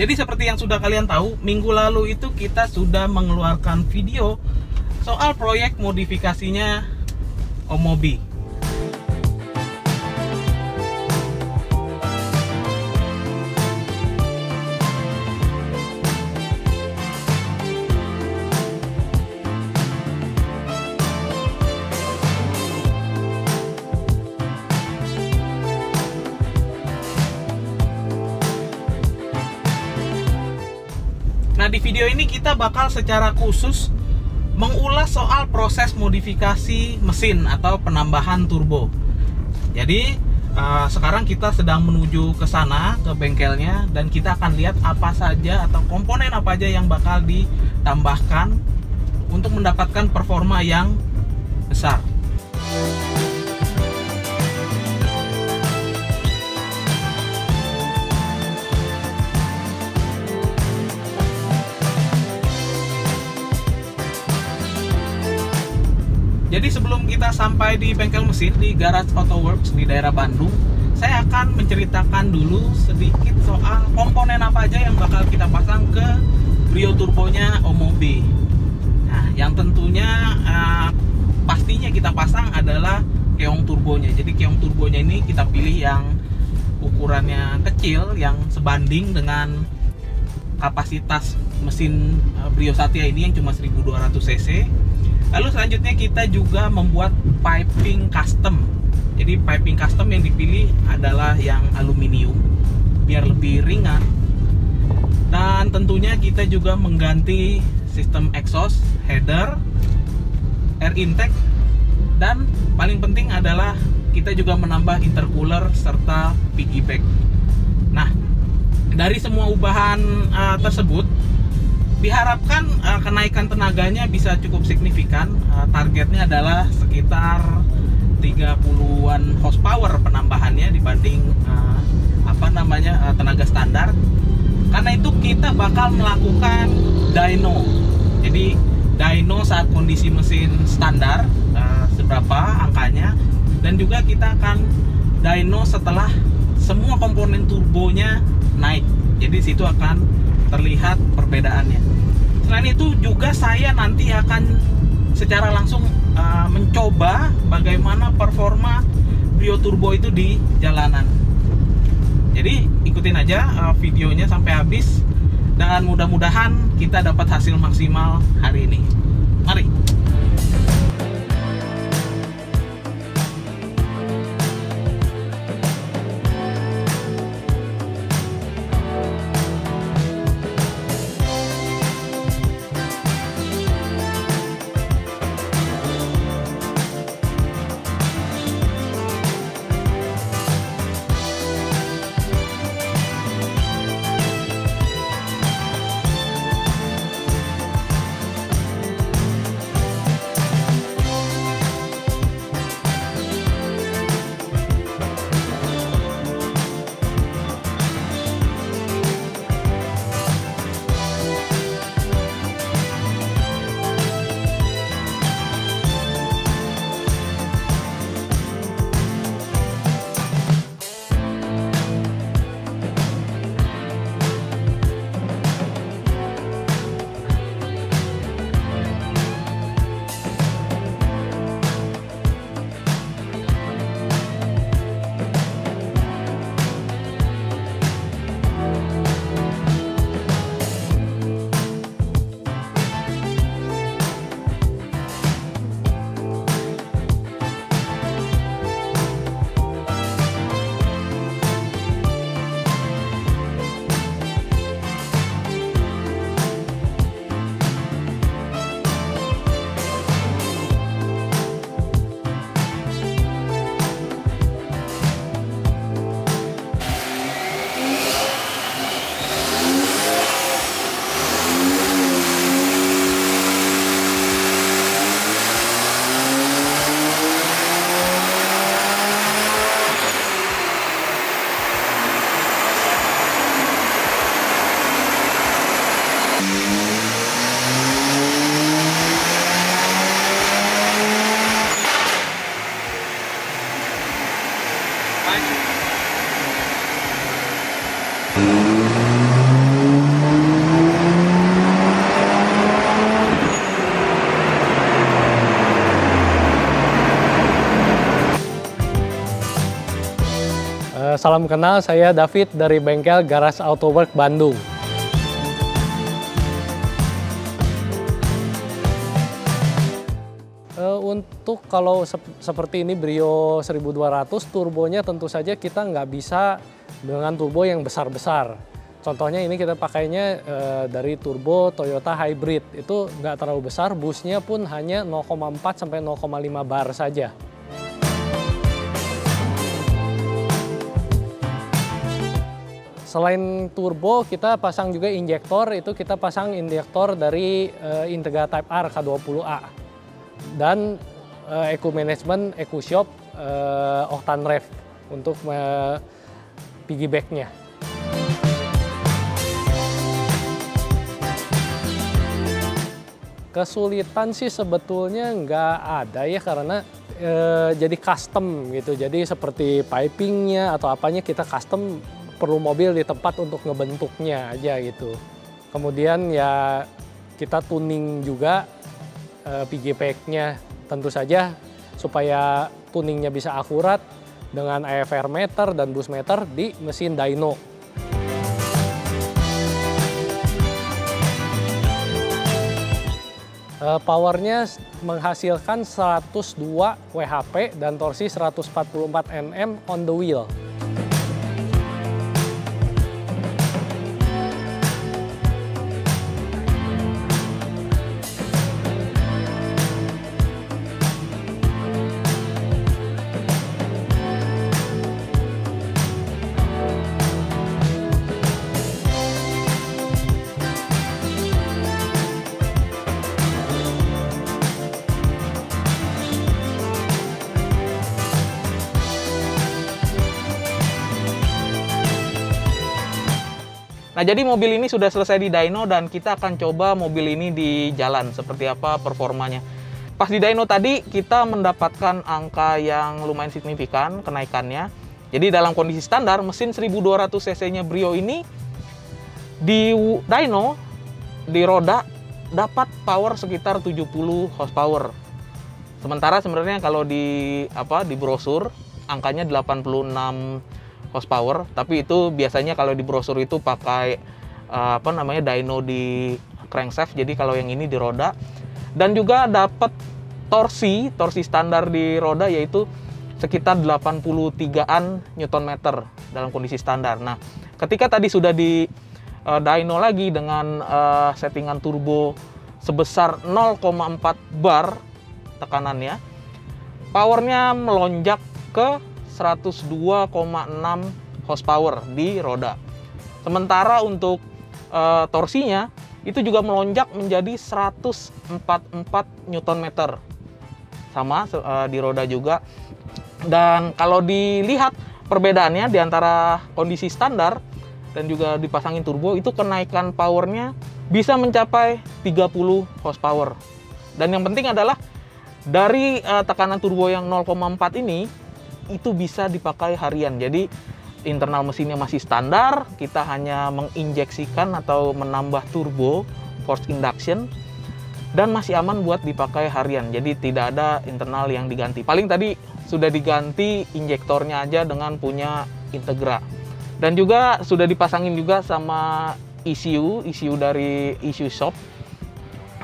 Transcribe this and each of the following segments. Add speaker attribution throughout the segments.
Speaker 1: Jadi seperti yang sudah kalian tahu, minggu lalu itu kita sudah mengeluarkan video soal proyek modifikasinya Omobi. Di video ini kita bakal secara khusus mengulas soal proses modifikasi mesin atau penambahan turbo. Jadi, uh, sekarang kita sedang menuju ke sana, ke bengkelnya, dan kita akan lihat apa saja atau komponen apa aja yang bakal ditambahkan untuk mendapatkan performa yang besar. Jadi sebelum kita sampai di bengkel mesin di Garage Auto Works di daerah Bandung, saya akan menceritakan dulu sedikit soal komponen apa aja yang bakal kita pasang ke Brio turbonya Omobi. Nah, yang tentunya uh, pastinya kita pasang adalah keong turbonya. Jadi keong turbonya ini kita pilih yang ukurannya kecil yang sebanding dengan kapasitas mesin uh, Brio Satya ini yang cuma 1200 cc Lalu selanjutnya kita juga membuat piping custom. Jadi piping custom yang dipilih adalah yang aluminium biar lebih ringan. Dan tentunya kita juga mengganti sistem exhaust, header, air intake dan paling penting adalah kita juga menambah intercooler serta piggyback. Nah, dari semua ubahan uh, tersebut diharapkan uh, kenaikan tenaganya bisa cukup signifikan. Uh, targetnya adalah sekitar 30-an horsepower penambahannya dibanding uh, apa namanya uh, tenaga standar. Karena itu kita bakal melakukan dyno. Jadi dyno saat kondisi mesin standar uh, seberapa angkanya dan juga kita akan dyno setelah semua komponen turbonya naik. Jadi situ akan terlihat perbedaannya. Selain itu juga saya nanti akan secara langsung uh, mencoba bagaimana performa Brio Turbo itu di jalanan. Jadi ikutin aja uh, videonya sampai habis dan mudah-mudahan kita dapat hasil maksimal hari ini. Mari.
Speaker 2: Eh, salam kenal, saya David dari bengkel Garas Auto Work Bandung. Untuk kalau sep seperti ini Brio 1200 turbonya tentu saja kita nggak bisa dengan turbo yang besar-besar. Contohnya ini kita pakainya e, dari turbo Toyota Hybrid. Itu nggak terlalu besar, busnya pun hanya 0,4 sampai 0,5 bar saja. Selain turbo, kita pasang juga injektor. Itu kita pasang injektor dari e, Integra Type R K20A. Dan e, Eco Management Eco Shop e, Octane Rev untuk e, piggybacknya. Kesulitan sih sebetulnya nggak ada ya karena e, jadi custom gitu. Jadi seperti pipingnya atau apanya kita custom perlu mobil di tempat untuk ngebentuknya aja gitu. Kemudian ya kita tuning juga e, PG pack-nya tentu saja supaya tuningnya bisa akurat dengan EFR meter dan bus meter di mesin dyno. Eh, powernya menghasilkan 102 WHP dan torsi 144 Nm on the wheel.
Speaker 1: Nah, jadi mobil ini sudah selesai di dyno dan kita akan coba mobil ini di jalan seperti apa performanya. Pas di dyno tadi kita mendapatkan angka yang lumayan signifikan kenaikannya. Jadi dalam kondisi standar mesin 1200 cc-nya Brio ini di dyno di roda dapat power sekitar 70 horsepower. Sementara sebenarnya kalau di apa di brosur angkanya 86 horsepower, tapi itu biasanya kalau di brosur itu pakai uh, apa namanya dyno di crankshaft. Jadi kalau yang ini di roda dan juga dapat torsi, torsi standar di roda yaitu sekitar 83-an Newton meter dalam kondisi standar. Nah, ketika tadi sudah di uh, dyno lagi dengan uh, settingan turbo sebesar 0,4 bar tekanannya, powernya melonjak ke 102,6 horsepower di roda. Sementara untuk uh, torsinya itu juga melonjak menjadi 144 Nm. Sama uh, di roda juga. Dan kalau dilihat perbedaannya di antara kondisi standar dan juga dipasangin turbo itu kenaikan powernya bisa mencapai 30 horsepower. Dan yang penting adalah dari uh, tekanan turbo yang 0,4 ini itu bisa dipakai harian. Jadi internal mesinnya masih standar, kita hanya menginjeksikan atau menambah turbo force induction dan masih aman buat dipakai harian. Jadi tidak ada internal yang diganti. Paling tadi sudah diganti injektornya aja dengan punya Integra. Dan juga sudah dipasangin juga sama ECU, ECU dari ECU Shop.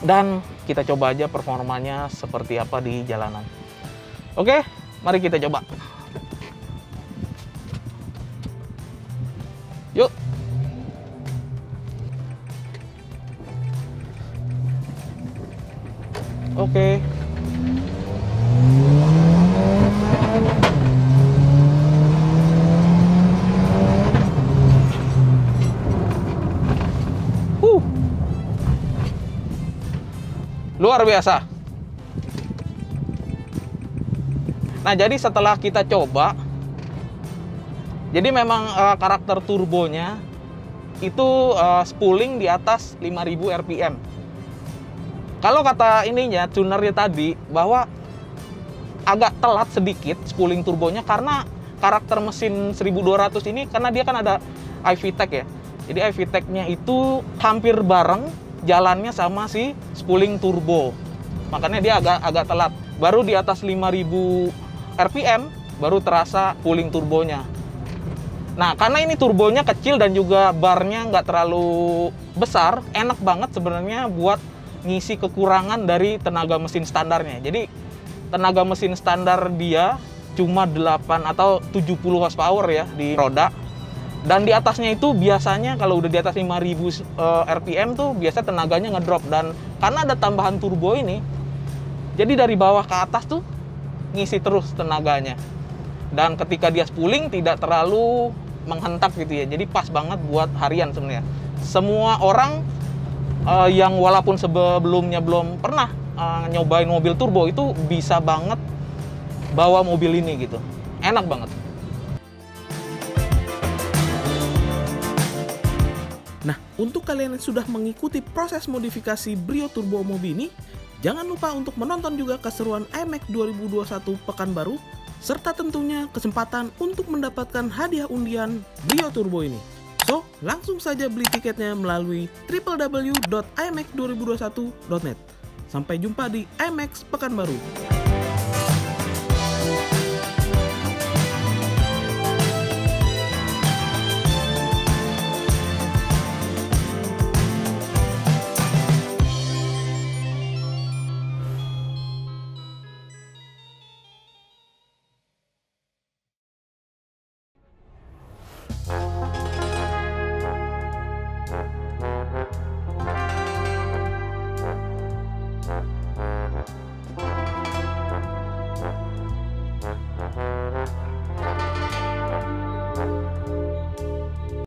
Speaker 1: Dan kita coba aja performanya seperti apa di jalanan. Oke, mari kita coba. Yuk. Oke. Uh. Luar biasa. Nah, jadi setelah kita coba jadi memang uh, karakter turbonya itu uh, spooling di atas 5000 rpm. Kalau kata ininya tunernya tadi bahwa agak telat sedikit spooling turbonya karena karakter mesin 1200 ini karena dia kan ada iVTEC ya. Jadi iVTEC-nya itu hampir bareng jalannya sama si spooling turbo. Makanya dia agak agak telat. Baru di atas 5000 rpm baru terasa spooling turbonya. Nah, karena ini turbonya kecil dan juga barnya nggak terlalu besar, enak banget sebenarnya buat ngisi kekurangan dari tenaga mesin standarnya. Jadi, tenaga mesin standar dia cuma 8 atau 70 horsepower ya di roda. Dan di atasnya itu biasanya kalau udah di atas 5000 uh, RPM tuh biasa tenaganya ngedrop dan karena ada tambahan turbo ini jadi dari bawah ke atas tuh ngisi terus tenaganya. Dan ketika dia spooling tidak terlalu menghentak gitu ya. Jadi pas banget buat harian sebenarnya. Semua orang uh, yang walaupun sebelumnya belum pernah uh, nyobain mobil turbo itu bisa banget bawa mobil ini gitu. Enak banget.
Speaker 3: Nah, untuk kalian yang sudah mengikuti proses modifikasi Brio Turbo Mobi ini, jangan lupa untuk menonton juga keseruan IMAX 2021 Pekanbaru, serta tentunya kesempatan untuk mendapatkan hadiah undian Brio Turbo ini. So, langsung saja beli tiketnya melalui www.imax2021.net. Sampai jumpa di IMAX Pekanbaru.